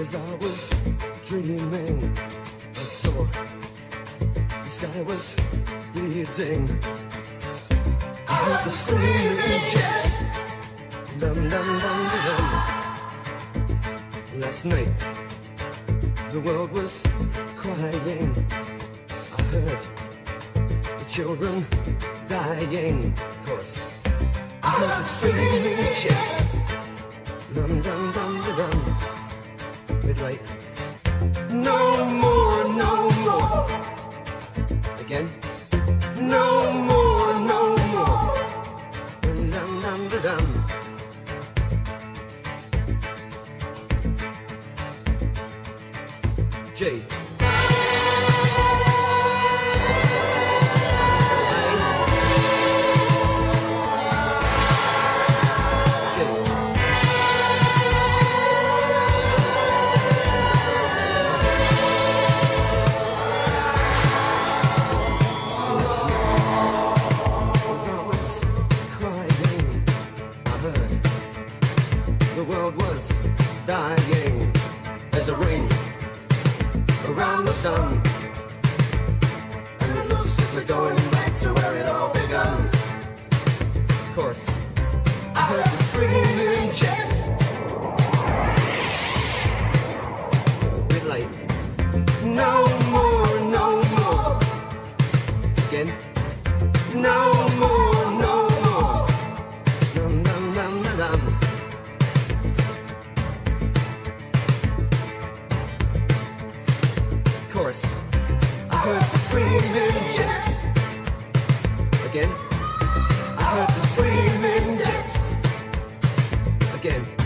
As I was dreaming, I saw the sky was bleeding. I heard the screaming jets. Dum dum dum dum. Last night, the world was crying. I heard the children dying. Of course, I heard the screaming jets. Dum dum dum dum Midlight. No more, no more. Again. No more, no more. Dum dum dum dum dum. J. J. dying. There's a ring around the sun, and it looks as we're going back to where it all begun. Of course, I heard the screaming jets. Midlight. No more, no more. Again. No Again. I heard the screaming jets. Again.